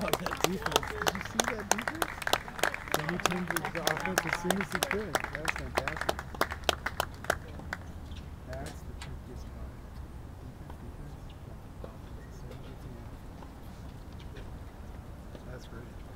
Love that defense. Did you see that defense? And he changed the offense as soon as he could. That was fantastic. That's the trickiest part. Defense, defense. That's great.